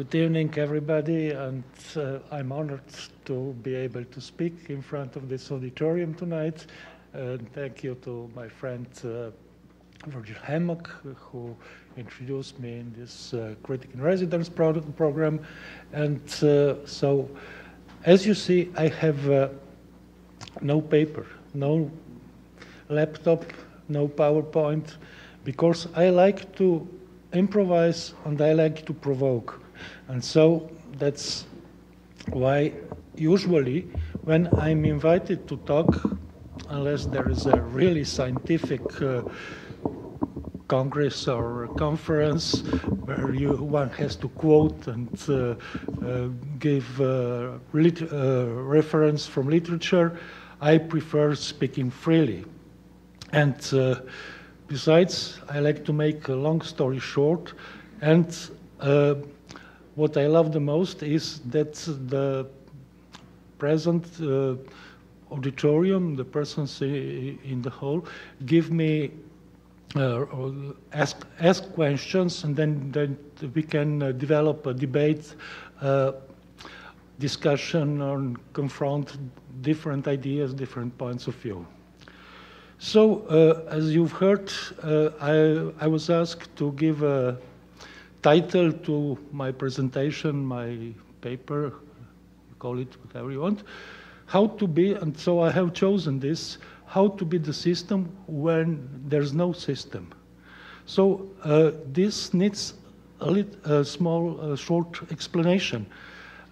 Good evening, everybody, and uh, I'm honored to be able to speak in front of this auditorium tonight. And thank you to my friend uh, Virgil Hammock, who introduced me in this uh, Critic in Residence product program. And uh, so, as you see, I have uh, no paper, no laptop, no PowerPoint, because I like to improvise and I like to provoke. And so that's why usually when I'm invited to talk, unless there is a really scientific uh, congress or conference where you, one has to quote and uh, uh, give uh, lit, uh, reference from literature, I prefer speaking freely. And uh, besides, I like to make a long story short. And what I love the most is that the present auditorium, the persons in the hall, give me uh, ask ask questions, and then, then we can uh, develop a debate, uh, discussion, and confront different ideas, different points of view. So, uh, as you've heard, uh, I, I was asked to give a title to my presentation, my paper, call it whatever you want, how to be, and so I have chosen this, how to be the system when there's no system. So uh, this needs a, little, a small, short explanation.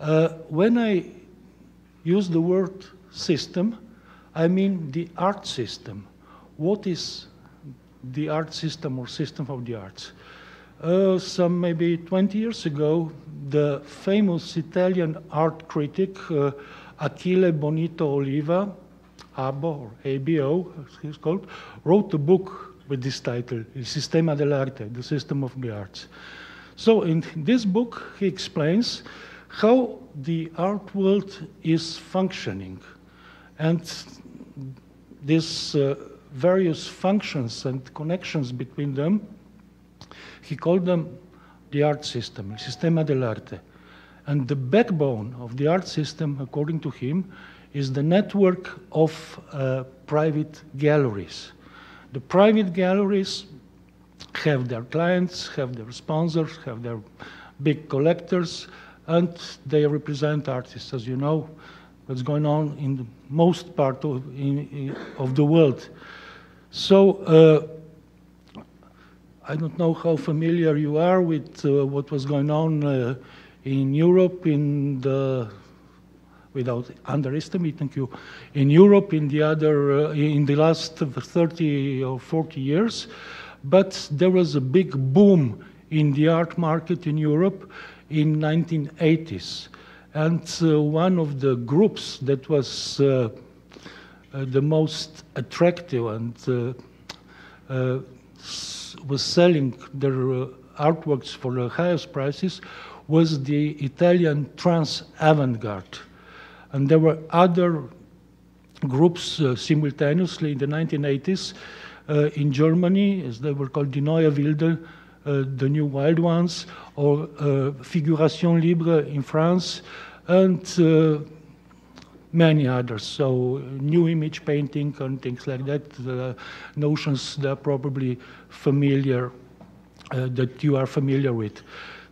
Uh, when I use the word system, I mean the art system. What is the art system or system of the arts? Uh, some maybe 20 years ago, the famous Italian art critic uh, Achille Bonito Oliva ABO, or ABO, as he's called, wrote a book with this title, Il Sistema dell'Arte, the System of the Arts. So in this book, he explains how the art world is functioning. And these uh, various functions and connections between them, he called them the art system, il sistema dell'arte. And the backbone of the art system, according to him, is the network of uh, private galleries. The private galleries have their clients, have their sponsors, have their big collectors, and they represent artists. As you know, what's going on in the most part of, in, in, of the world. So, uh, I don't know how familiar you are with uh, what was going on uh, in Europe in the without underestimating you, in Europe in the other uh, in the last 30 or 40 years, but there was a big boom in the art market in Europe in 1980s, and uh, one of the groups that was uh, uh the most attractive and was selling their artworks for the highest prices was the Italian trance avant-garde. And there were other groups uh, simultaneously in the 1980s uh, in Germany, as they were called Die Neue Wilde, uh, the New Wild Ones, or uh, Figuration Libre in France, and uh, many others. So new image painting and things like that, the notions that are probably familiar, uh, that you are familiar with.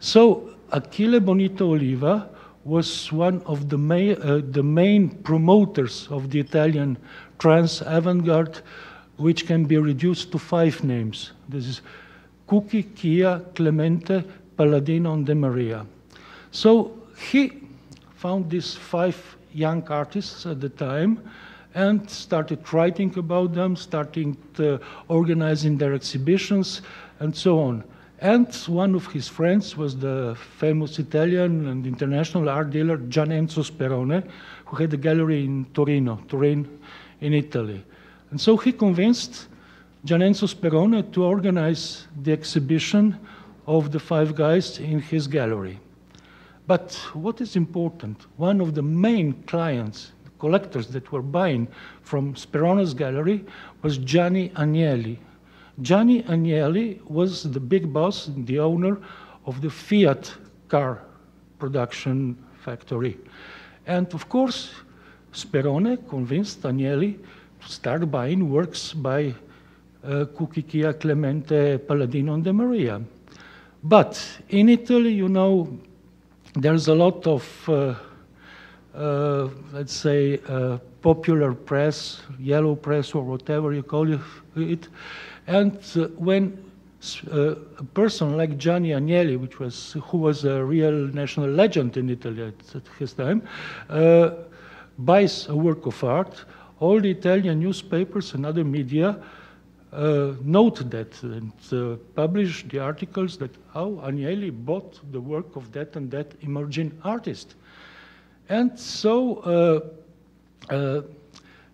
So Achille Bonito Oliva was one of the, main, uh, the main promoters of the Italian Transavantgarde, which can be reduced to five names. This is Cucchi, Chia, Clemente, Paladino, and De Maria. So he found these five young artists at the time and started writing about them, starting uh, organizing their exhibitions, and so on. And one of his friends was the famous Italian and international art dealer Gian Enzo Sperone, who had a gallery in Torino, Turin, in Italy. And so he convinced Gian Enzo Sperone to organize the exhibition of the five guys in his gallery. But what is important, one of the main clients, the collectors that were buying from Sperone's gallery was Gianni Agnelli, Gianni Agnelli was the big boss, the owner of the Fiat car production factory. And of course, Sperone convinced Agnelli to start buying works by uh, Clemente, Paladino, and De Maria. But in Italy, you know, there's a lot of, uh, uh, let's say, uh, popular press, yellow press, or whatever you call it. And uh, when uh, a person like Gianni Agnelli, which was, who was a real national legend in Italy at, his time, uh, buys a work of art, all the Italian newspapers and other media note that and uh, publish the articles that how Agnelli bought the work of that and that emerging artist. And so uh, uh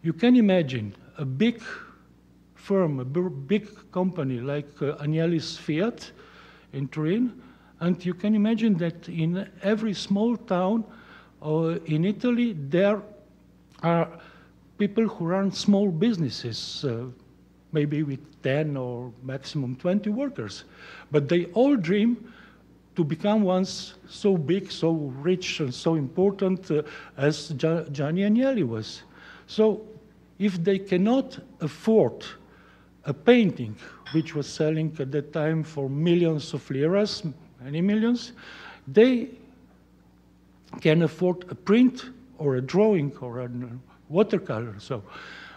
you can imagine a big firm, a big company like uh, Agnelli's Fiat in Turin, and you can imagine that in every small town uh, in Italy there are people who run small businesses, uh, maybe with 10 or maximum 20 workers. But they all dream to become once so big, so rich, and so important uh, as Gianni Agnelli was. So if they cannot afford a painting which was selling at that time for millions of liras, many millions, they can afford a print or a drawing or a watercolor. So,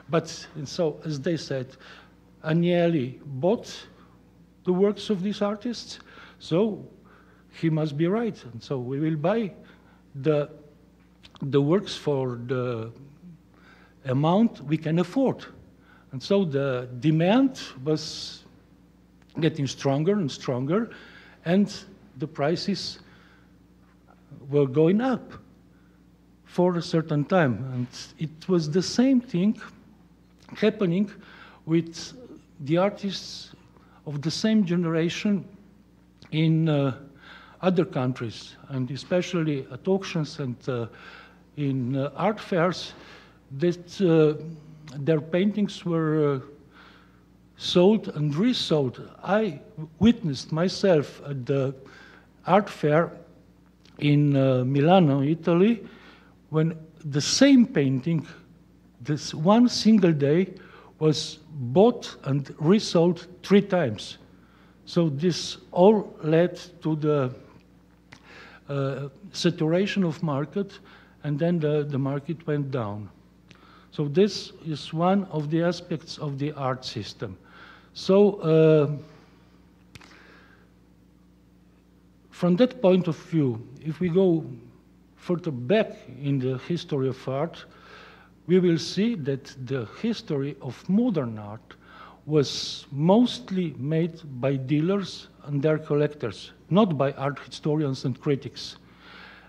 but so as they said, Agnelli bought the works of these artists, so he must be right. And so we will buy the, the works for the amount we can afford. And so the demand was getting stronger and stronger, and the prices were going up for a certain time. And it was the same thing happening with the artists of the same generation in uh, other countries, and especially at auctions and uh, in uh, art fairs, that uh, their paintings were uh, sold and resold. I witnessed myself at the art fair in uh, Milano, Italy, when the same painting, this one single day, was bought and resold three times. So this all led to the uh, saturation of market, and then the, the market went down. So this is one of the aspects of the art system. So uh, from that point of view, if we go further back in the history of art, we will see that the history of modern art was mostly made by dealers and their collectors, not by art historians and critics.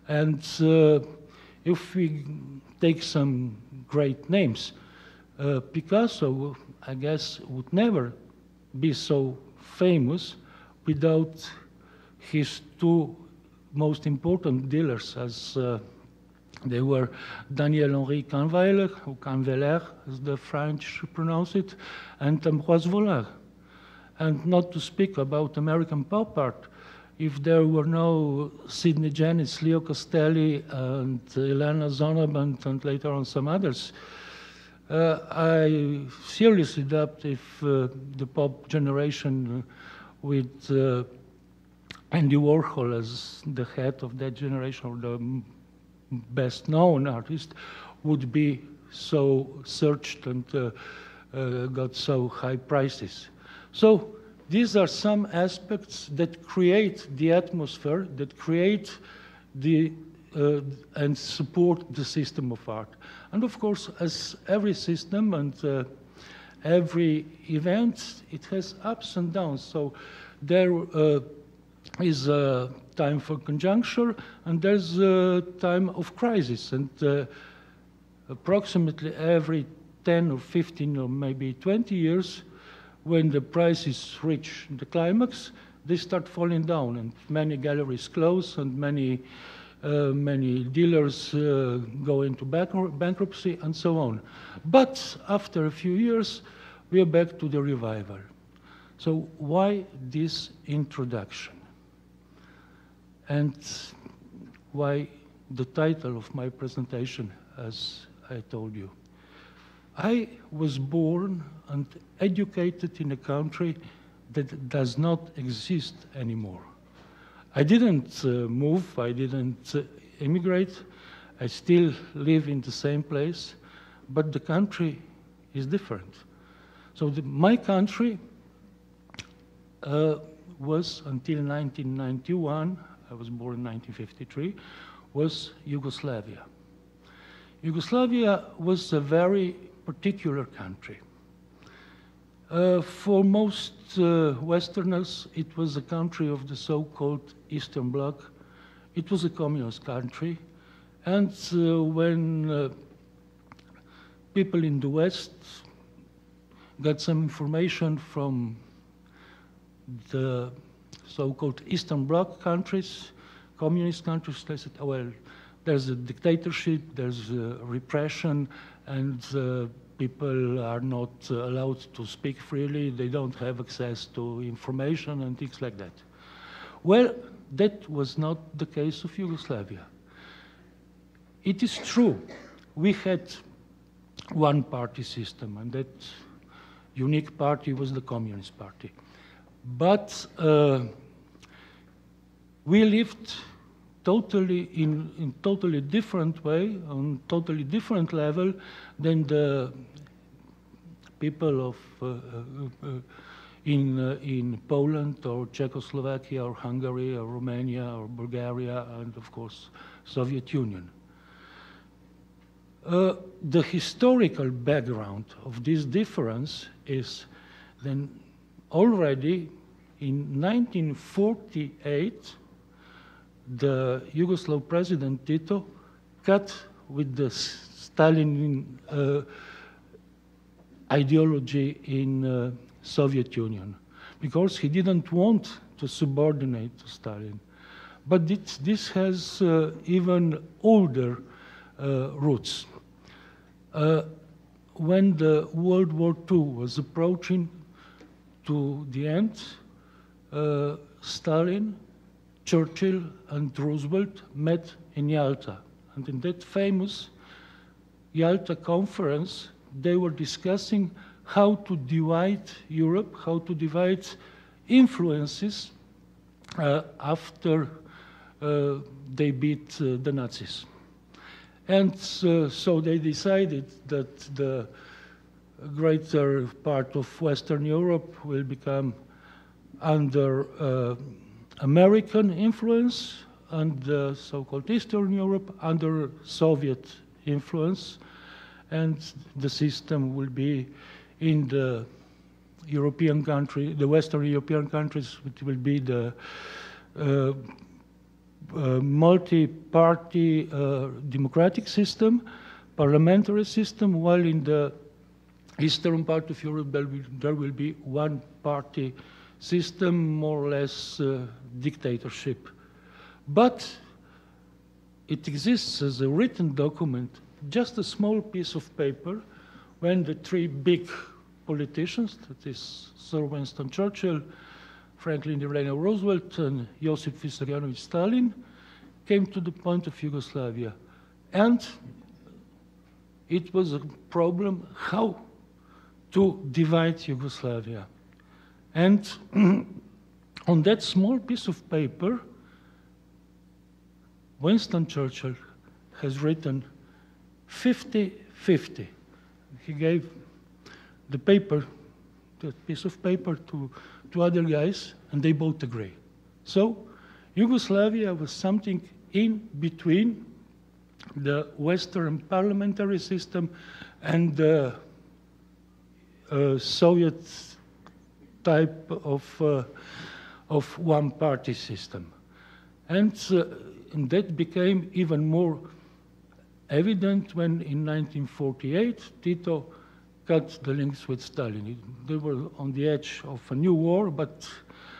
And uh, if we take some great names. Uh, Picasso, I guess, would never be so famous without his two most important dealers, as uh, they were Daniel Henri Kahnweiler, or Kahnweiler, as the French pronounce it, and Ambroise Vollard. And not to speak about American pop art, if there were no Sidney Janis, Leo Castelli, and Ileana Sonnabend, and later on some others, uh, I seriously doubt if uh, the pop generation with uh, Andy Warhol as the head of that generation, or the best known artist, would be so searched and uh, uh, got so high prices. So these are some aspects that create the atmosphere, that create the uh, and support the system of art. And of course, as every system and uh, every event, it has ups and downs. So there uh, is a time for conjuncture, and there's a time of crisis. And uh, approximately every 10 or 15 or maybe 20 years, when the prices reach the climax, they start falling down, and many galleries close, and many uh, many dealers uh, go into bankruptcy, and so on. But after a few years, we are back to the revival. So why this introduction? And why the title of my presentation, as I told you. I was born and educated in a country that does not exist anymore. I didn't uh, move, I didn't uh, immigrate, I still live in the same place, but the country is different. So the, my country uh, was until 1991, I was born in 1953, was Yugoslavia. Yugoslavia was a very particular country. Uh, for most uh, Westerners, it was a country of the so-called Eastern Bloc. It was a communist country. And uh, when uh, people in the West got some information from the so-called Eastern Bloc countries, communist countries, they said, oh, well, there's a dictatorship, there's a repression, and uh, people are not allowed to speak freely, they don't have access to information and things like that. Well, that was not the case of Yugoslavia. It is true, we had one party system, and that unique party was the Communist Party. But uh, we lived totally in, in totally different way, on totally different level than the people of uh, uh, uh in uh, in Poland or Czechoslovakia or Hungary or Romania or Bulgaria and of course Soviet Union. Uh, the historical background of this difference is then already in 1948 the Yugoslav president Tito cut with the Stalin uh, ideology in uh, Soviet Union because he didn't want to subordinate to Stalin. But it, this has uh, even older uh, roots. Uh, when the World War II was approaching to the end, uh, Stalin Churchill and Roosevelt met in Yalta. And in that famous Yalta conference, they were discussing how to divide Europe, how to divide influences uh, after uh, they beat uh, the Nazis. And uh, so they decided that the greater part of Western Europe will become under uh, American influence and the so-called Eastern Europe under Soviet influence, and the system will be in the European country, the Western European countries, which will be the uh, uh, multi-party uh, democratic system, parliamentary system, while in the eastern part of Europe there will, there will be one-party system, more or less uh, dictatorship. But it exists as a written document, just a small piece of paper, when the three big politicians, that is Sir Winston Churchill, Franklin Delano Roosevelt, and Josip Vissarionovich Stalin, came to the point of Yugoslavia. And it was a problem how to divide Yugoslavia. And on that small piece of paper, Winston Churchill has written 50-50. He gave the paper, the piece of paper to, to other guys, and they both agree. So Yugoslavia was something in between the Western parliamentary system and the uh, Soviet type of, uh, of one-party system. And, uh, that became even more evident when in 1948 Tito cut the links with Stalin. They were on the edge of a new war, but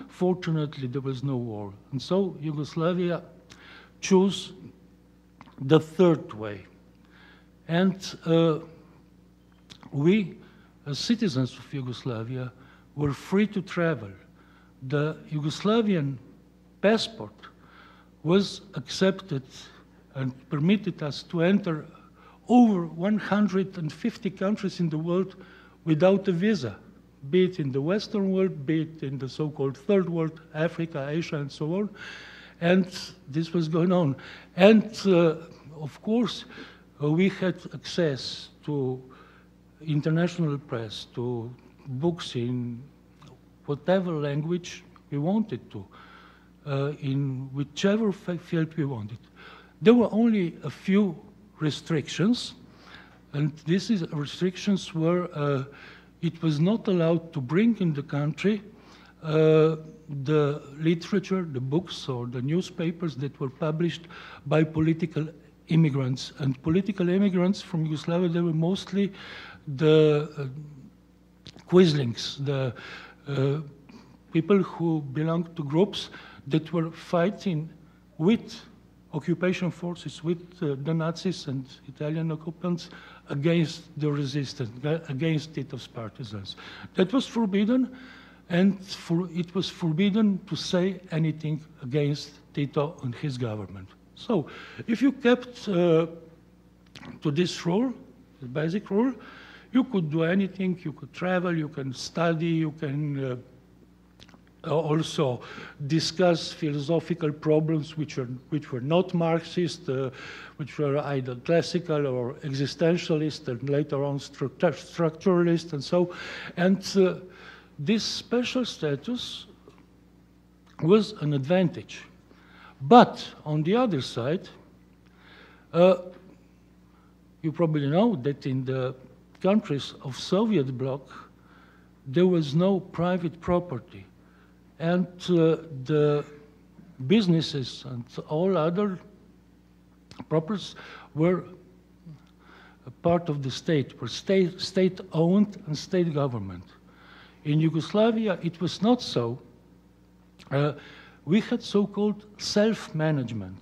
fortunately there was no war. And so Yugoslavia chose the third way. And uh, we, as citizens of Yugoslavia, were free to travel. The Yugoslavian passport was accepted and permitted us to enter over 150 countries in the world without a visa, be it in the Western world, be it in the so-called third world, Africa, Asia, and so on. And this was going on. And uh, of course, uh, we had access to international press, to books in whatever language we wanted to, uh, in whichever field we wanted. There were only a few restrictions, and these restrictions were uh, it was not allowed to bring in the country uh, the literature, the books, or the newspapers that were published by political immigrants. And political immigrants from Yugoslavia, they were mostly the uh, Quislings, the uh, people who belonged to groups that were fighting with occupation forces, with uh, the Nazis and Italian occupants against the resistance, against Tito's partisans. That was forbidden, and for, it was forbidden to say anything against Tito and his government. So, if you kept uh, to this rule, the basic rule, you could do anything, you could travel, you can study, you can uh, also discuss philosophical problems which, are, which were not Marxist, uh, which were either classical or existentialist, and later on structuralist, and so. And uh, this special status was an advantage. But on the other side, uh, you probably know that in the countries of Soviet bloc, there was no private property. And uh, the businesses and all other properties were part of the state, were state, state owned and state government. In Yugoslavia, it was not so. Uh, we had so-called self-management.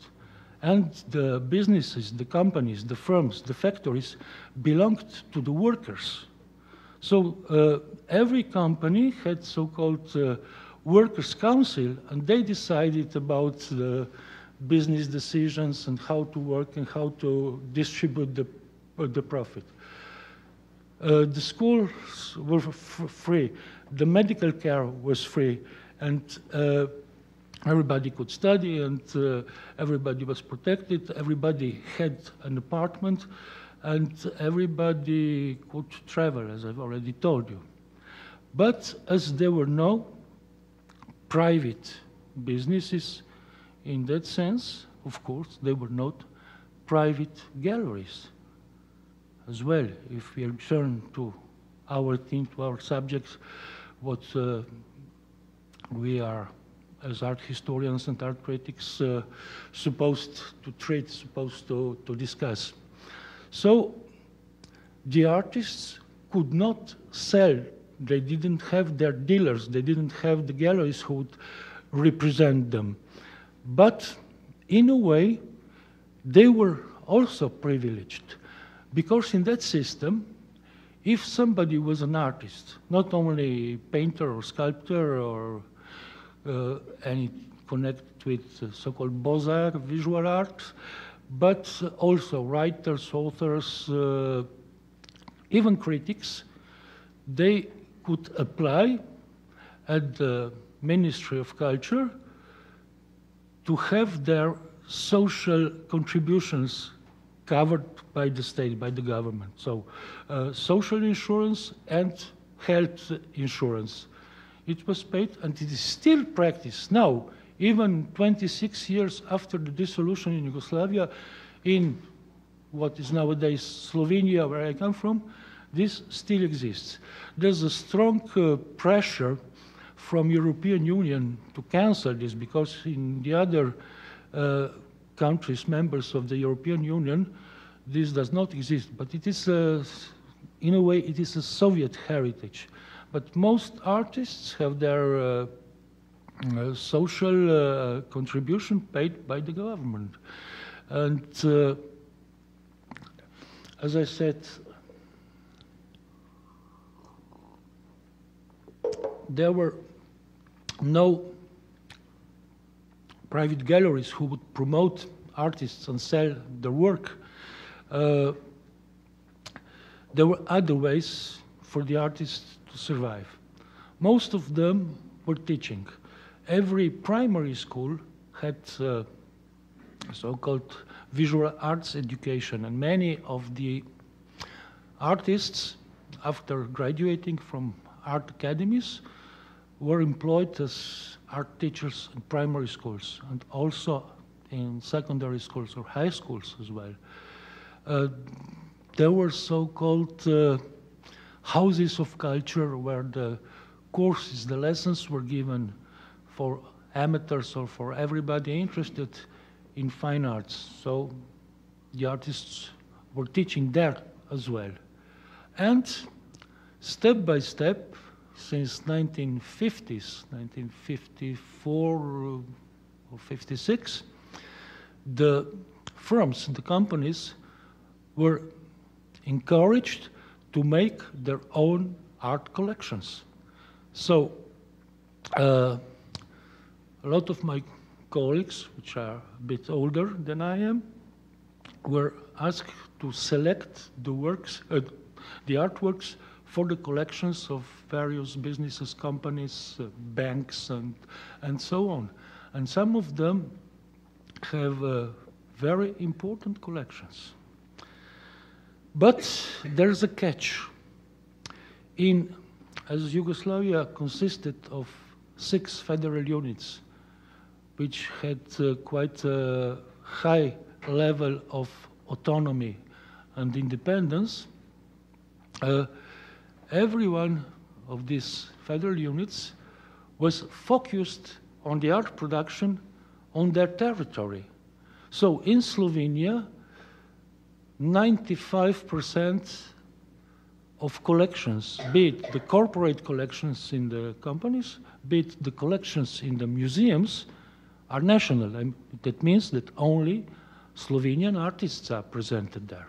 And the businesses, the companies, the firms, the factories belonged to the workers. So uh, every company had so-called uh, workers' council, and they decided about the business decisions and how to work and how to distribute the, uh, the profit. Uh, the schools were free. The medical care was free. And uh, everybody could study and uh, everybody was protected. Everybody had an apartment and everybody could travel, as I've already told you. But as there were no private businesses in that sense, of course, they were not private galleries as well. If we return to our theme, to our subjects, what uh, we are as art historians and art critics uh, supposed to treat, supposed to, to discuss. So the artists could not sell. They didn't have their dealers. They didn't have the galleries who would represent them. But in a way, they were also privileged because in that system, if somebody was an artist, not only painter or sculptor or uh, any connected with uh, so-called Beaux-Arts, visual arts, but also writers, authors, uh, even critics, they could apply at the Ministry of Culture to have their social contributions covered by the state, by the government. So uh, social insurance and health insurance. It was paid and it is still practiced now, even 26 years after the dissolution in Yugoslavia, in what is nowadays Slovenia, where I come from, this still exists. There's a strong uh, pressure from European Union to cancel this because in the other uh, countries, members of the European Union, this does not exist. But it is, in a way, it is a Soviet heritage. But most artists have their uh, uh, social uh, contribution paid by the government. And as I said, there were no private galleries who would promote artists and sell their work. Uh, there were other ways for the artists to survive. Most of them were teaching. Every primary school had uh, so-called visual arts education, and many of the artists, after graduating from art academies, were employed as art teachers in primary schools and also in secondary schools or high schools as well. Uh, there were so-called uh, houses of culture where the courses, the lessons were given for amateurs or for everybody interested in fine arts. So the artists were teaching there as well. And step by step, since 1950s, 1954 uh, or 56, the firms, the companies were encouraged to make their own art collections. So uh, a lot of my colleagues, which are a bit older than I am, were asked to select the works, uh, the artworks for the collections of various businesses, companies, uh, banks, and, and so on. And some of them have uh, very important collections. But there's a catch. In, as Yugoslavia consisted of six federal units, which had uh, quite a high level of autonomy and independence, uh, every one of these federal units was focused on the art production on their territory. So in Slovenia, 95% of collections, be it the corporate collections in the companies, be it the collections in the museums, are national. And that means that only Slovenian artists are presented there.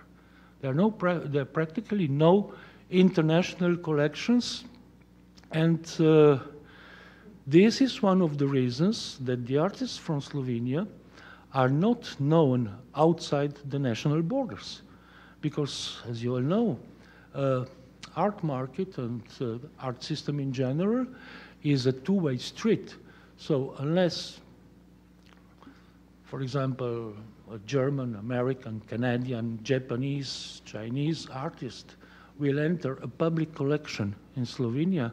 There are, no there are practically no international collections, and uh, this is one of the reasons that the artists from Slovenia are not known outside the national borders. Because, as you all know, uh, art market and uh, art system in general is a two-way street. So unless, for example, a German, American, Canadian, Japanese, Chinese artist will enter a public collection in Slovenia,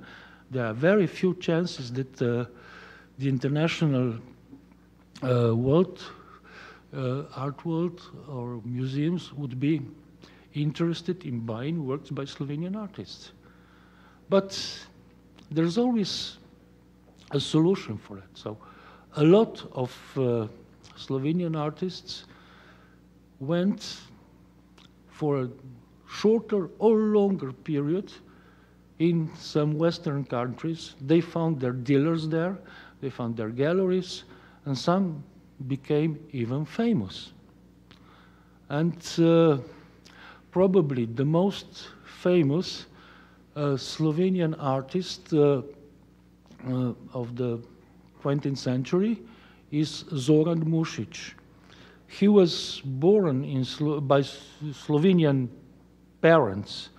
there are very few chances that uh, the international uh, world, uh, art world or museums would be interested in buying works by Slovenian artists. But there's always a solution for it. So a lot of uh, Slovenian artists went for a shorter or longer period in some Western countries. They found their dealers there, they found their galleries, and some became even famous. And uh, probably the most famous uh, Slovenian artist uh, uh of the 20th century is Zoran Mušić. He was born Slo by Slovenian parents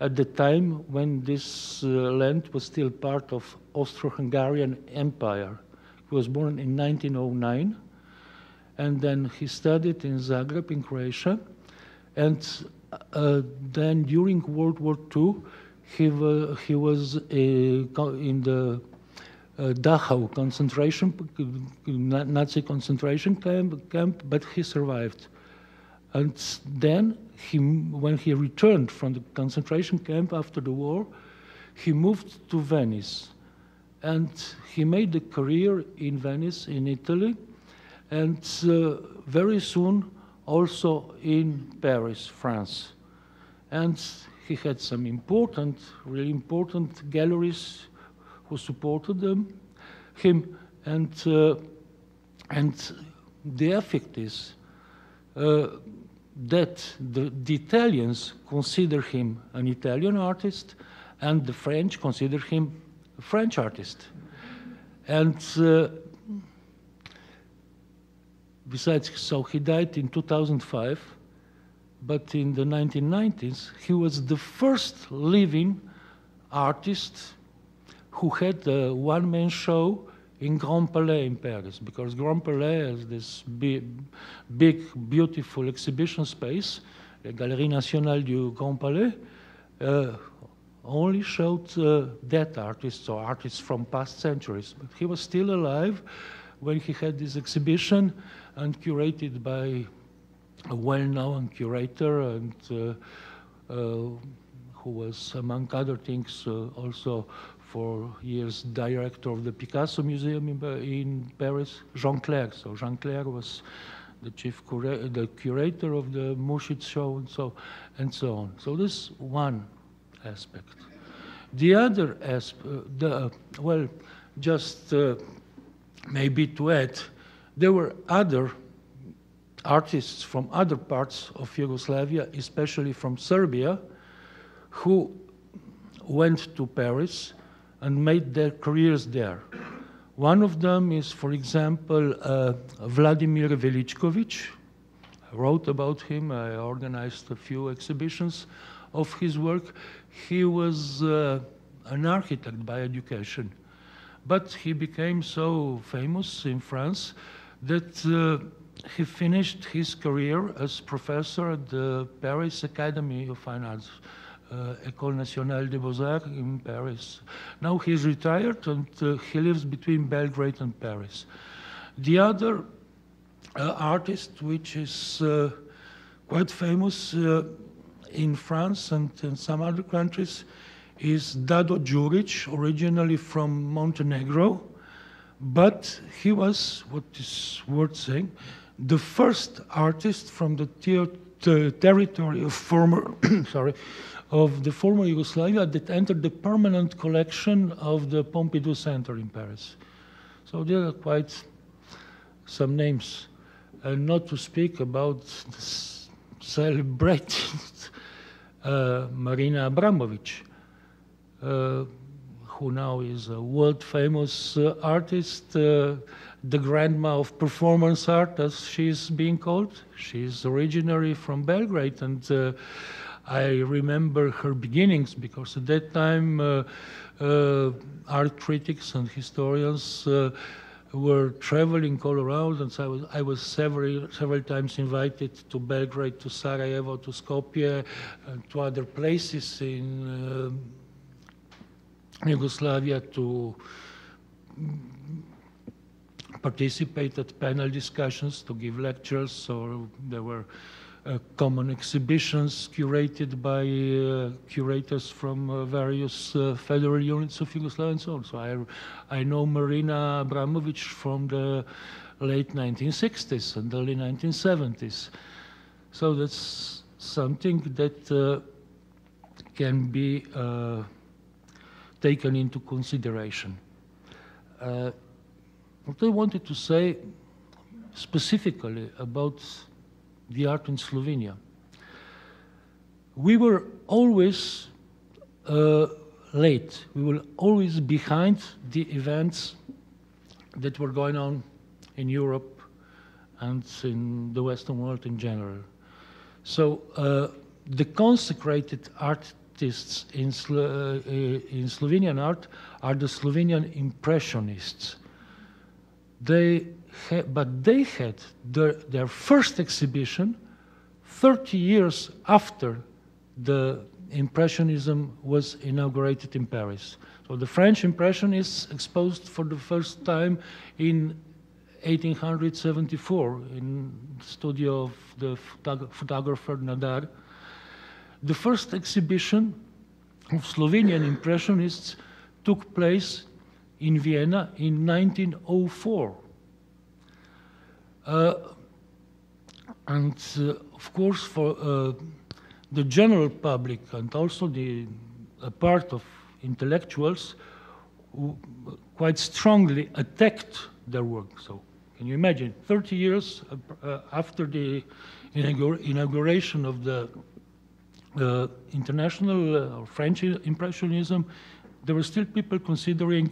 at the time when this uh, land was still part of Austro-Hungarian Empire. He was born in 1909, and then he studied in Zagreb in Croatia, and then during World War II, he, he was in the uh, Dachau concentration, Nazi concentration camp, camp, but he survived. And then, he, when he returned from the concentration camp after the war, he moved to Venice. And he made a career in Venice, in Italy, and uh, very soon also in Paris, France. And he had some important, really important galleries who supported them, him, and, uh, and the effect is uh, that the, the, Italians consider him an Italian artist and the French consider him a French artist. And uh, besides, so he died in 2005, but in the 1990s, he was the first living artist who had a one-man show in Grand Palais in Paris, because Grand Palais has this big, big beautiful exhibition space, the Galerie Nationale du Grand Palais, uh, only showed uh, dead artists or artists from past centuries. But he was still alive when he had this exhibition and curated by a well-known curator and uh, uh, who was, among other things, uh, also for years director of the Picasso Museum in, in Paris, Jean Clair. So Jean Clair was the chief cura the curator of the Mušić show and so and so on. So this one aspect. The other aspect, the, well, just uh, maybe to add, there were other artists from other parts of Yugoslavia, especially from Serbia, who went to Paris and made their careers there. One of them is, for example, uh, Vladimir Velichkovic. I wrote about him. I organized a few exhibitions of his work. He was uh, an architect by education, but he became so famous in France that uh, he finished his career as professor at the Paris Academy of Fine Arts uh, École Nationale des Beaux-Arts in Paris. Now he's retired and uh, he lives between Belgrade and Paris. The other uh, artist, which is uh, quite famous uh, in France and in some other countries, is Dado Djuric, originally from Montenegro, but he was, what is worth saying, the first artist from the ter territory of former, sorry, of the former Yugoslavia that entered the permanent collection of the Pompidou Center in Paris. So there are quite some names, and not to speak about the celebrated uh, Marina Abramovic, who now is a world famous uh, artist, uh, the grandma of performance art, as she's being called. She's originally from Belgrade, and uh, I remember her beginnings because at that time uh, uh, art critics and historians uh, were traveling all around, and so I was, I was several, several times invited to Belgrade, to Sarajevo, to Skopje, to other places in Yugoslavia to participate at panel discussions, to give lectures, or there were uh, common exhibitions curated by uh, curators from uh, various federal units of Yugoslavia and so on. So I, I know Marina Abramovic from the late 1960s and early 1970s. So that's something that uh, can be uh, taken into consideration. Uh, what I wanted to say specifically about the art in Slovenia. We were always uh, late. We were always behind the events that were going on in Europe and in the Western world in general. So uh, the consecrated artists in, Slo uh, in Slovenian art are the Slovenian Impressionists. They but they had their, their first exhibition 30 years after the Impressionism was inaugurated in Paris. So the French Impressionists exposed for the first time in 1874 in the studio of the photog photographer Nadar. The first exhibition of Slovenian Impressionists took place in Vienna in 1904. Uh, and uh, of course, for uh, the general public and also the part of intellectuals who quite strongly attacked their work. So can you imagine, 30 years uh, after the inauguration of the uh, international uh, or French Impressionism, there were still people considering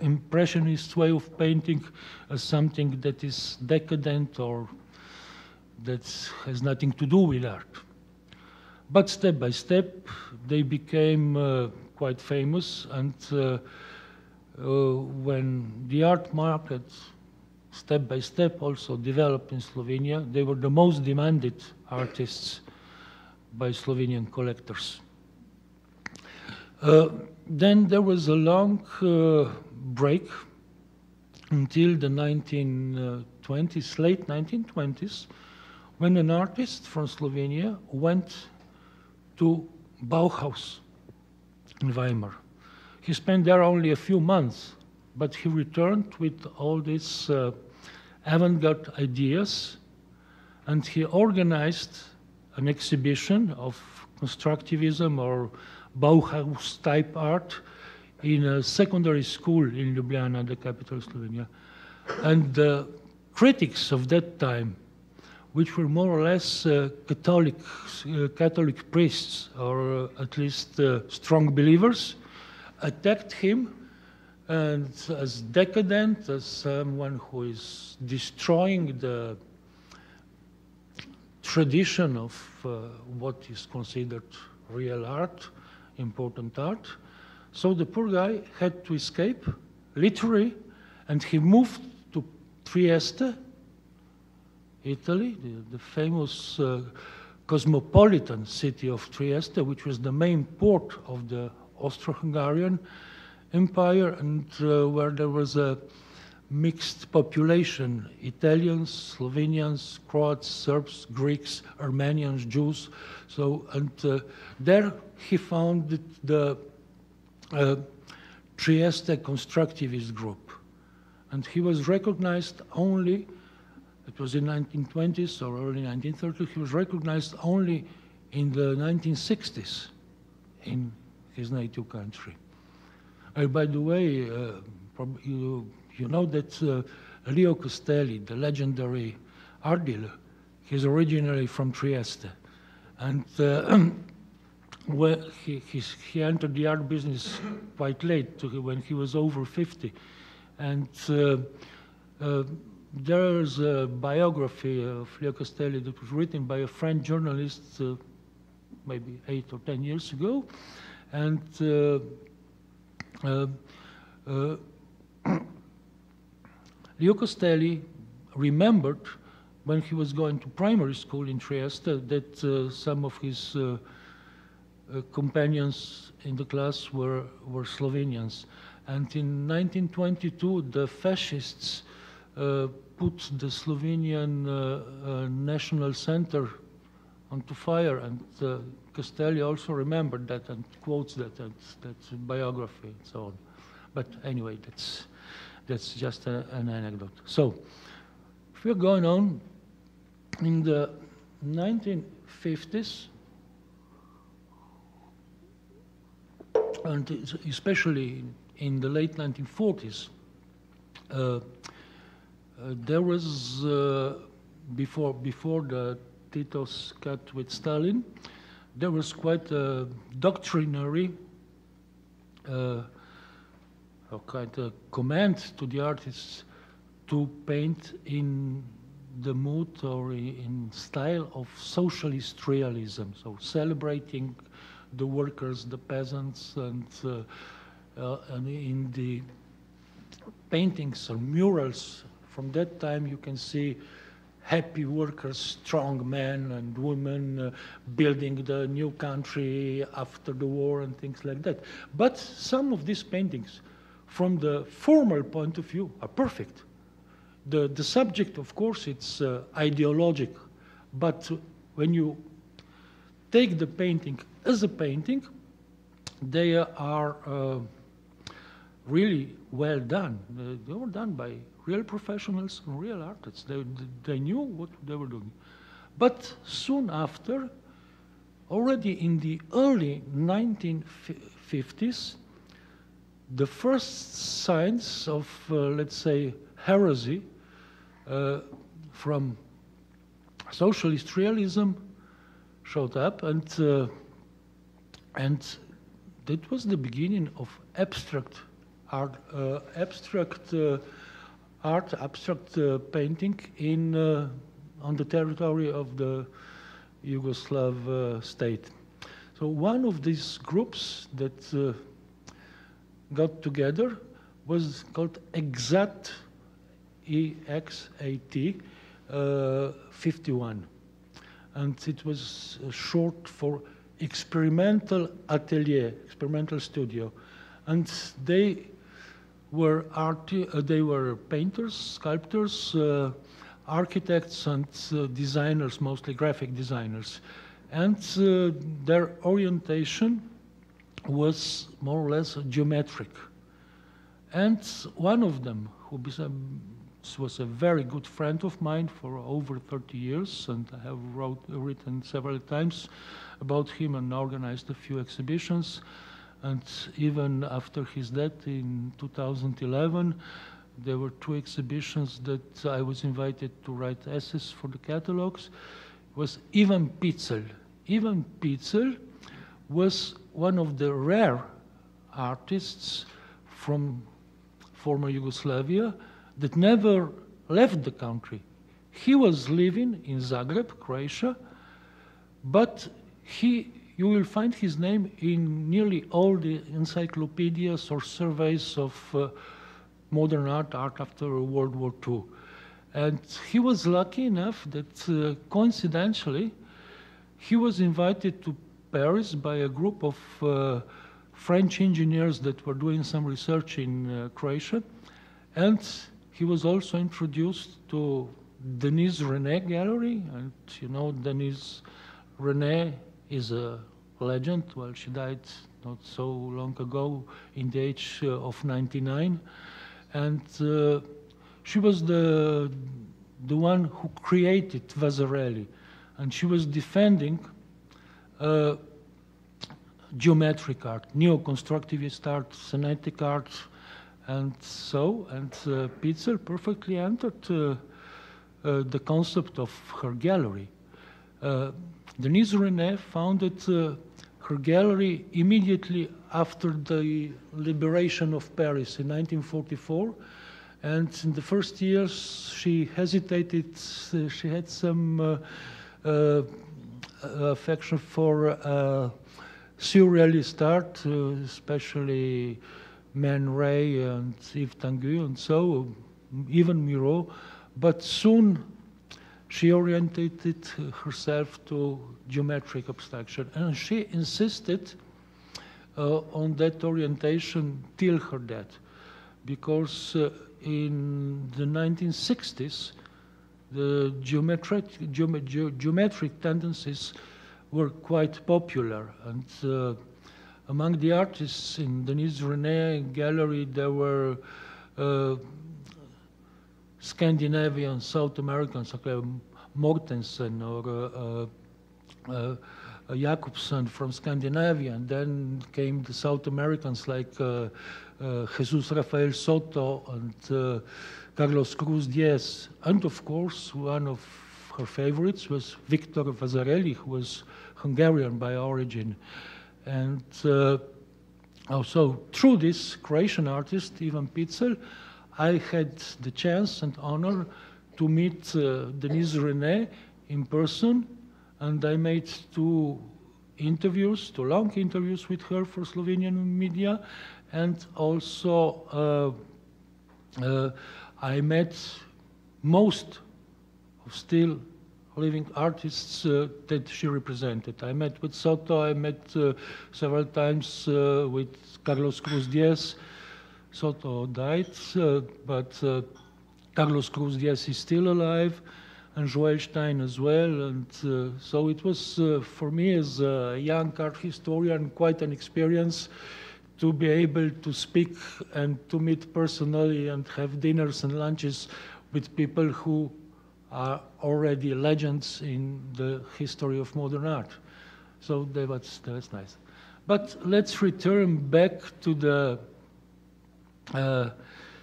impressionist way of painting as something that is decadent or that has nothing to do with art. But step by step, they became uh, quite famous, and uh, uh, when the art market step by step also developed in Slovenia, they were the most demanded artists by Slovenian collectors. Uh, then there was a long uh, break until the 1920s, late 1920s, when an artist from Slovenia went to Bauhaus in Weimar. He spent there only a few months, but he returned with all these uh, avant-garde ideas, and he organized an exhibition of constructivism or Bauhaus type art in a secondary school in Ljubljana, the capital of Slovenia. And the critics of that time, which were more or less uh, Catholic, uh, Catholic priests, or uh, at least uh, strong believers, attacked him and as decadent, as someone who is destroying the tradition of uh, what is considered real art, important art. So the poor guy had to escape, literally, and he moved to Trieste, Italy, the, the famous uh, cosmopolitan city of Trieste, which was the main port of the Austro-Hungarian Empire, and uh, where there was a mixed population Italians, Slovenians, Croats, Serbs, Greeks, Armenians, Jews. So, and uh, there he founded the uh, Trieste constructivist group. And he was recognized only, it was in 1920s or early 1930s, he was recognized only in the 1960s in his native country. Uh, by the way, uh, you you know that uh, Leo Castelli, the legendary art dealer, he's originally from Trieste. And uh, well, he, he, entered the art business quite late, when he was over 50. And uh, uh, there's a biography of Leo Castelli that was written by a French journalist uh, maybe eight or ten years ago. And uh, uh, Leo Castelli remembered when he was going to primary school in Trieste that uh, some of his uh, uh, companions in the class were, were Slovenians. And in 1922, the fascists uh, put the Slovenian uh, uh, National Center onto fire. And Castelli also remembered that and quotes that, and that's biography and so on. But anyway, that's that's just a, an anecdote. So, if we're going on, in the 1950s, and especially in the late 1940s, uh, uh, there was uh, before before the Tito's cut with Stalin, there was quite a doctrinary uh, a kind of command to the artists to paint in the mood or in style of socialist realism, so celebrating the workers, the peasants, and, uh, uh, and in the paintings or murals from that time you can see happy workers, strong men and women uh, building the new country after the war and things like that. But some of these paintings from the formal point of view, are perfect. The, the subject, of course, it's uh, ideologic, but when you take the painting as a painting, they are uh, really well done. They were done by real professionals and real artists. They, they knew what they were doing. But soon after, already in the early 1950s, the first signs of, uh, let's say, heresy uh, from socialist realism showed up, and uh, and that was the beginning of abstract art, uh, abstract uh, art, abstract uh, painting in on the territory of the Yugoslav state. So one of these groups that got together was called EXAT, E-X-A-T, uh, 51. And it was short for experimental atelier, experimental studio. And they were art, uh, they were painters, sculptors, uh, architects and uh, designers, mostly graphic designers. And uh, their orientation was more or less geometric. And one of them, who was a very good friend of mine for over 30 years, and I have wrote, written several times about him and organized a few exhibitions. And even after his death in 2011, there were two exhibitions that I was invited to write essays for the catalogs. It was Ivan Picelj. Ivan Picelj was one of the rare artists from former Yugoslavia that never left the country. He was living in Zagreb, Croatia, but he, you will find his name in nearly all the encyclopedias or surveys of uh, modern art, art after World War II. And he was lucky enough that uh, coincidentally, he was invited to Paris by a group of uh, French engineers that were doing some research in uh, Croatia. And he was also introduced to Denise René Gallery. And you know, Denise René is a legend. Well, she died not so long ago in the age uh, of 99. And uh, she was the, the one who created Vasarely. And she was defending uh, geometric art, neo-constructivist art, Semitic art, and so, and uh, Picelj perfectly entered uh, uh, the concept of her gallery. Uh, Denise René founded uh, her gallery immediately after the liberation of Paris in 1944. And in the first years, she hesitated, uh, she had some affection for surrealist art, especially Man Ray and Yves Tanguy and so, even Miro. But soon she orientated herself to geometric abstraction and she insisted uh, on that orientation till her death because uh, in the 1960s the geometric, geomet geometric tendencies were quite popular. And uh, among the artists in Denise René gallery, there were uh, Scandinavian, South Americans, like Mortensen or uh, uh, uh, Jacobsen from Scandinavia, and then came the South Americans like uh, uh, Jesus Rafael Soto and Carlos Cruz Diez, and of course, one of her favorites was Victor Vasarely, who was Hungarian by origin. And uh, also through this Croatian artist, Ivan Picelj, I had the chance and honor to meet uh, Denise René in person, and I made two interviews, two long interviews with her for Slovenian media, and also uh, uh I met most of still living artists uh, that she represented. I met with Soto, I met uh, several times uh, with Carlos Cruz Diez. Soto died, uh, but uh, Carlos Cruz Diez is still alive, and Joel Stein as well. And uh, so it was for me as a young art historian quite an experience to be able to speak and to meet personally and have dinners and lunches with people who are already legends in the history of modern art. So that was, that was nice. But let's return back to the uh,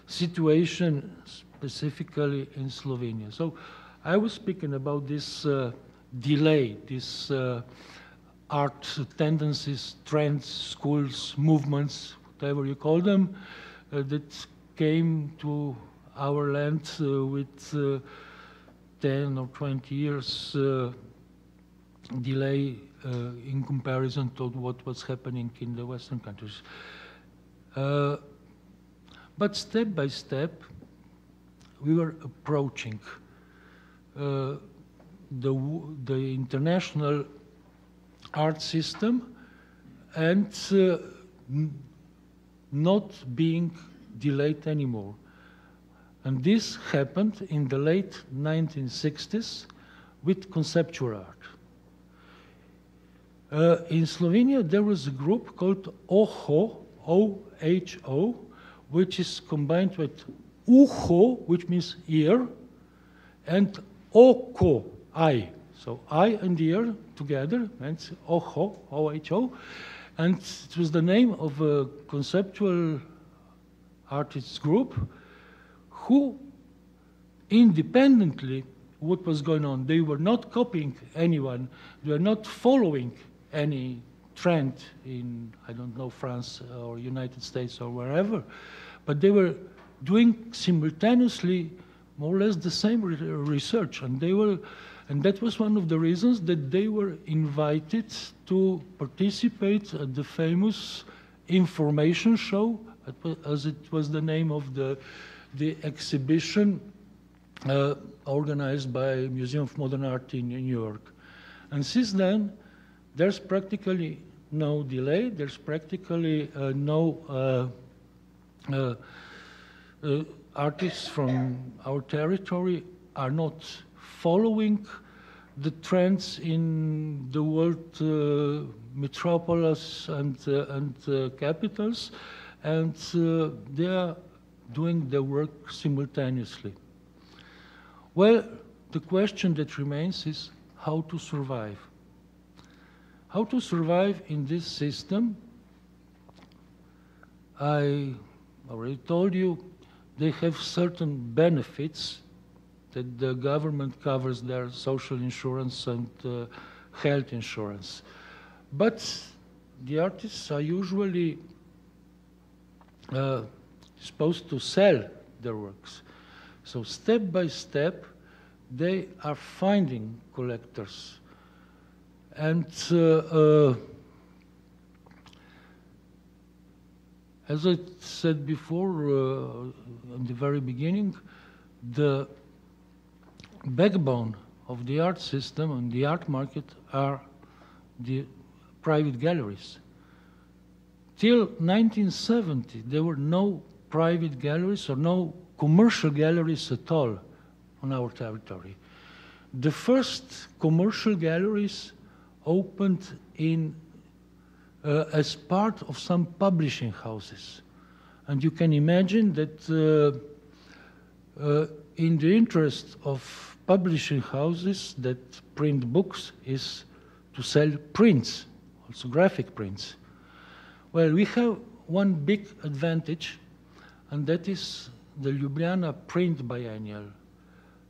situation specifically in Slovenia. So I was speaking about this uh, delay, this uh, art tendencies, trends, schools, movements, whatever you call them, uh, that came to our land uh, with uh, 10 or 20 years uh, delay uh, in comparison to what was happening in the Western countries. Uh, but step by step, we were approaching the, the international art system and uh, not being delayed anymore. And this happened in the late 1960s with conceptual art. Uh, in Slovenia, there was a group called OHO, O-H-O, which is combined with UHO, which means ear, and OKO, eye. So eye and ear together, and OHO, O-H-O. And it was the name of a conceptual artists group who independently what was going on. They were not copying anyone. They were not following any trend in, I don't know, France or United States or wherever, but they were doing simultaneously more or less the same re research. And they were, and that was one of the reasons that they were invited to participate at the famous information show, as it was the name of the, the exhibition uh, organized by Museum of Modern Art in New York. And since then, there's practically no delay. There's practically uh, no uh, uh, uh, artists from our territory are not following the trends in the world uh, metropolis and, uh, and capitals, and they are doing their work simultaneously. Well, the question that remains is how to survive. How to survive in this system? I already told you they have certain benefits that the government covers their social insurance and uh, health insurance. But the artists are usually uh, supposed to sell their works. So step by step, they are finding collectors and uh, uh, as I said before, uh, in the very beginning, the backbone of the art system and the art market are the private galleries. Till 1970, there were no private galleries or no commercial galleries at all on our territory. The first commercial galleries opened in, uh, as part of some publishing houses. And you can imagine that uh, uh, in the interest of publishing houses that print books is to sell prints, also graphic prints. Well, we have one big advantage, and that is the Ljubljana Print Biennial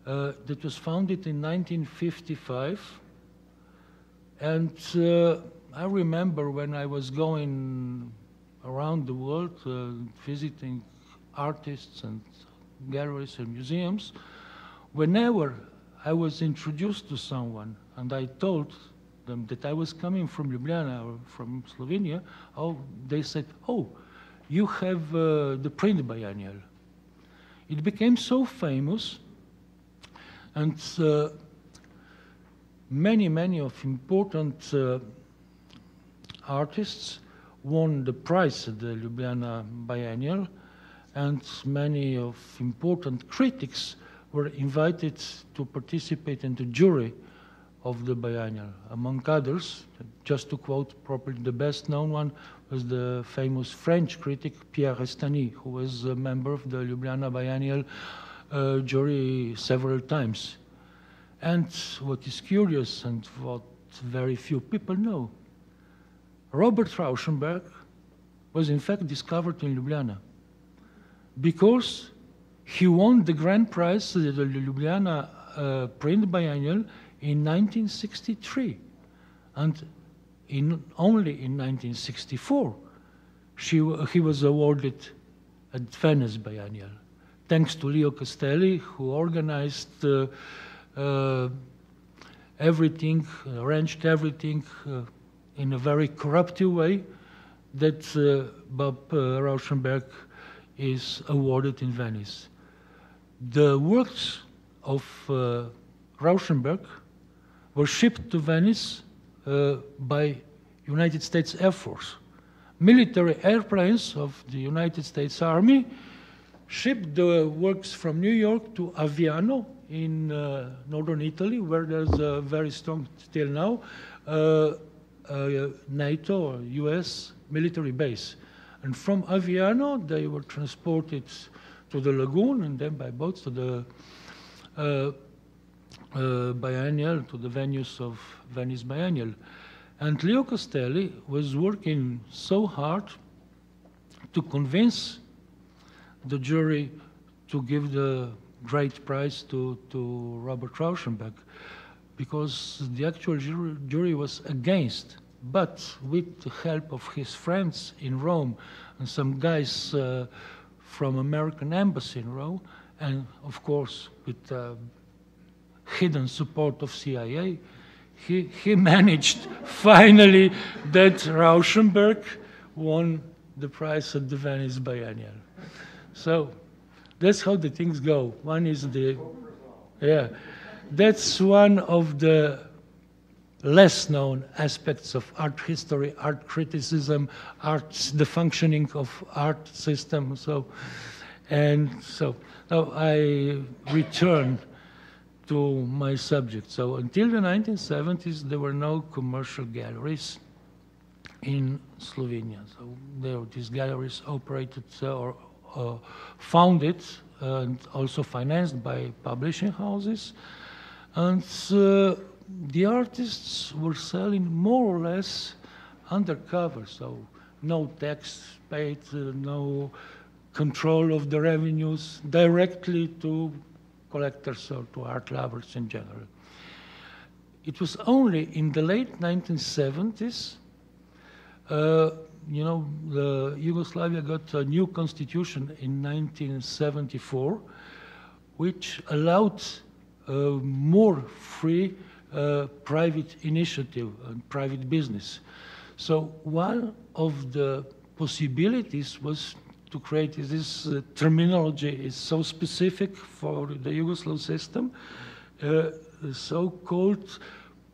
uh, that was founded in 1955 and uh, I remember when I was going around the world uh, visiting artists and galleries and museums, whenever I was introduced to someone and I told them that I was coming from Ljubljana or from Slovenia, oh, they said, oh, you have uh, the print biennial. It became so famous and uh, many, many of important uh, artists won the prize at the Ljubljana Biennial, and many of important critics were invited to participate in the jury of the biennial. Among others, just to quote properly, the best known one was the famous French critic Pierre Restany, who was a member of the Ljubljana Biennial uh, jury several times. And what is curious and what very few people know, Robert Rauschenberg was in fact discovered in Ljubljana because he won the grand prize the Ljubljana uh, print biennial in 1963 and in, only in 1964 she, he was awarded at Venice Biennial, thanks to Leo Castelli, who organized uh, uh, everything, arranged everything uh, in a very corruptive way that uh, Bob uh, Rauschenberg is awarded in Venice. The works of uh, Rauschenberg were shipped to Venice uh, by United States Air Force. Military airplanes of the United States Army shipped the works from New York to Aviano in uh, northern Italy, where there's a very strong, still now, uh, NATO or US military base. And from Aviano, they were transported to the lagoon and then by boats to the uh, uh, biennial, to the venues of Venice Biennial. And Leo Castelli was working so hard to convince the jury to give the great prize to, to Robert Rauschenberg because the actual jury, jury was against but with the help of his friends in Rome and some guys uh, from American embassy in Rome, and of course with uh, hidden support of CIA, he, he managed finally that Rauschenberg won the prize at the Venice Biennial. So that's how the things go. One is the, yeah, that's one of the less known aspects of art history, art criticism, art, the functioning of art system. So, and so now I return to my subject. So until the 1970s, there were no commercial galleries in Slovenia. So there, these galleries operated or uh, founded and also financed by publishing houses. And uh, the artists were selling more or less undercover, so no tax paid, uh, no control of the revenues directly to collectors or to art lovers in general. It was only in the late 1970s, uh, you know, the Yugoslavia got a new constitution in 1974, which allowed uh, more free private initiative and private business. So one of the possibilities was to create this uh, terminology is so specific for the Yugoslav system, uh, so-called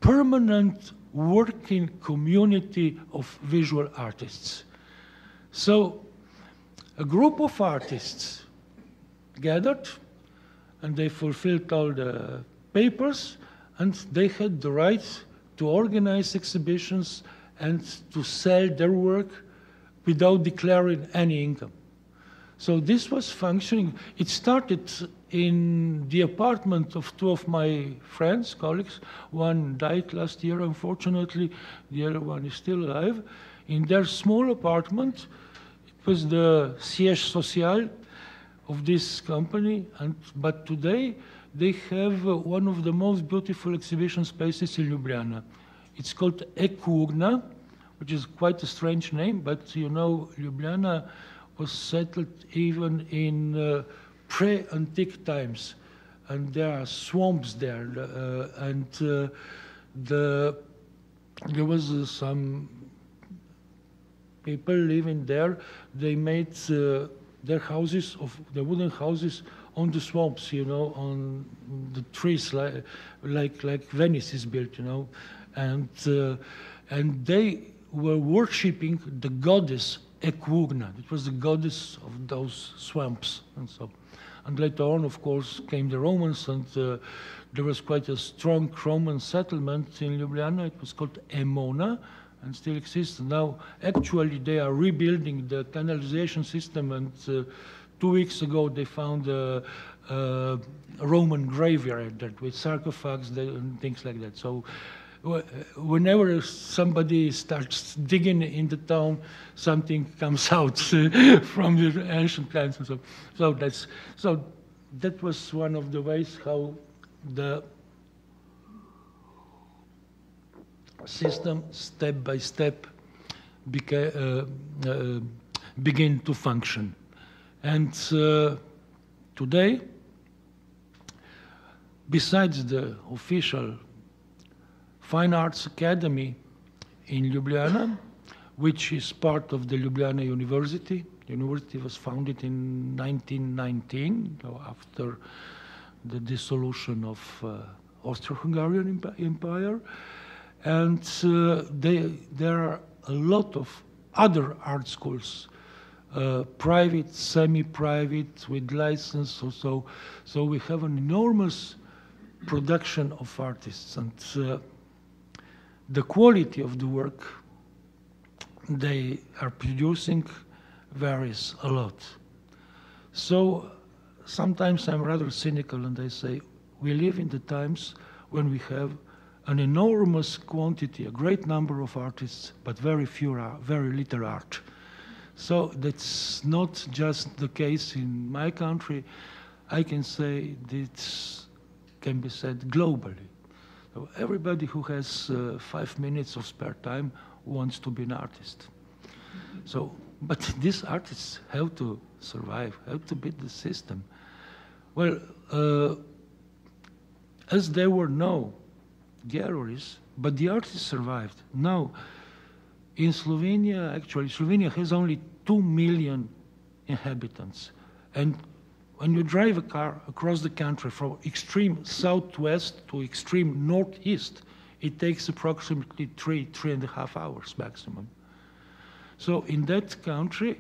permanent working community of visual artists. So a group of artists gathered and they fulfilled all the papers and they had the right to organize exhibitions and to sell their work without declaring any income. So this was functioning. It started in the apartment of two of my friends, colleagues. One died last year, unfortunately. The other one is still alive. In their small apartment, it was the siège social of this company. And, but today, they have one of the most beautiful exhibition spaces in Ljubljana. It's called Equrna, which is quite a strange name, but you know, Ljubljana was settled even in uh, pre-antique times, and there are swamps there, uh, and uh, the there was uh, some people living there. They made uh, their houses of the wooden houses on the swamps, you know, on the trees, like like, like Venice is built, you know, and uh, and they were worshipping the goddess Equrna. It was the goddess of those swamps, and so. And later on, of course, came the Romans, and uh, there was quite a strong Roman settlement in Ljubljana. It was called Emona, and still exists. Now, actually, they are rebuilding the canalization system and uh, two weeks ago they found a, a Roman graveyard that with sarcophags and things like that. So whenever somebody starts digging in the town, something comes out from the ancient times so. So that's so that was one of the ways how the system, step by step, beca- uh, uh, begin to function And uh, today, besides the official Fine Arts Academy in Ljubljana, which is part of the Ljubljana University. The university was founded in 1919, after the dissolution of uh, Austro-Hungarian Empire, and uh, they, there are a lot of other art schools, uh, private, semi-private, with license. or so, so we have an enormous production of artists, and uh, the quality of the work they are producing varies a lot. So sometimes I'm rather cynical and I say we live in the times when we have an enormous quantity, a great number of artists, but very few, very little art. So that's not just the case in my country. I can say this can be said globally. So everybody who has uh, five minutes of spare time wants to be an artist. So, but these artists have to survive, have to beat the system. Well, uh, as there were no galleries, but the artists survived. Now, in Slovenia, actually, Slovenia has only 2 million inhabitants. And when you drive a car across the country from extreme southwest to extreme northeast, it takes approximately three, three and a half hours maximum. So in that country,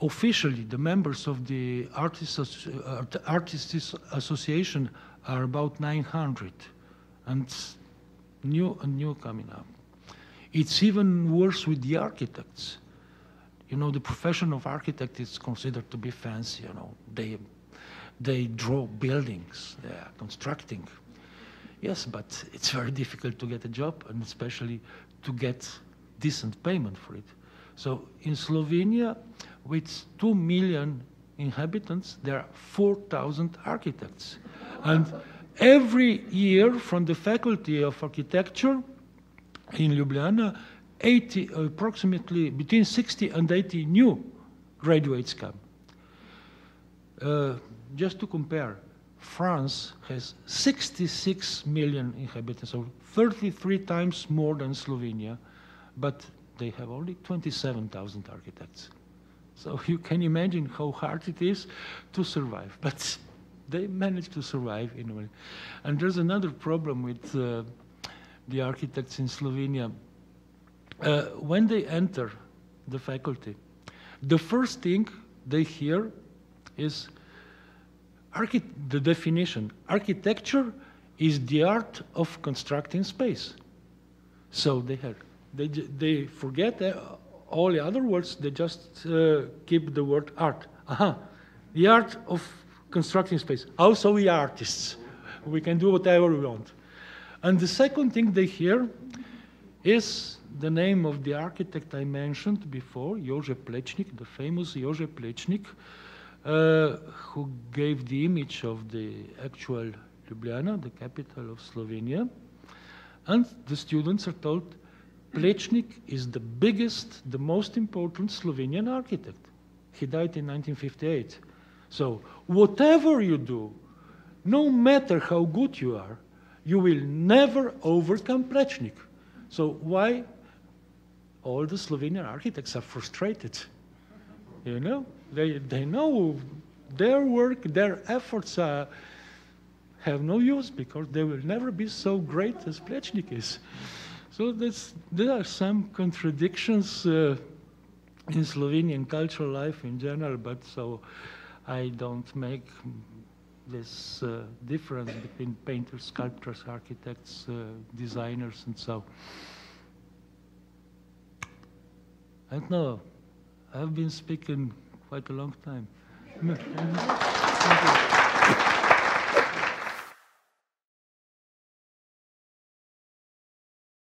officially, the members of the Artists, uh, Artists Association are about 900, and new and new coming up. It's even worse with the architects you know, the profession of architect is considered to be fancy, you know. They, they draw buildings, they are constructing. Yes, but it's very difficult to get a job and especially to get decent payment for it. So in Slovenia, with 2 million inhabitants, there are 4,000 architects. And every year from the Faculty of Architecture in Ljubljana, 80, approximately between 60 and 80 new graduates come. Uh, just to compare, France has 66 million inhabitants, so 33 times more than Slovenia, but they have only 27,000 architects. So you can imagine how hard it is to survive. But they managed to survive in a way. And there's another problem with uh, the architects in Slovenia. Uh, when they enter the faculty, the first thing they hear is the definition. Architecture is the art of constructing space. So they have, they, they forget uh, all the other words, they just uh, keep the word art. Aha, the art of constructing space. Also we artists. We can do whatever we want. And the second thing they hear is the name of the architect I mentioned before, Jože Plečnik, the famous Jože Plečnik, uh, who gave the image of the actual Ljubljana, the capital of Slovenia. And the students are told Plečnik is the biggest, the most important Slovenian architect. He died in 1958. So whatever you do, no matter how good you are, you will never overcome Plečnik. So why all the Slovenian architects are frustrated? You know, they, they know their work, their efforts have no use because they will never be so great as Plečnik is. So there are some contradictions uh, in Slovenian cultural life in general, but so I don't make this uh, difference between painters, sculptors, architects, uh, designers, and so. I don't know. I've been speaking quite a long time.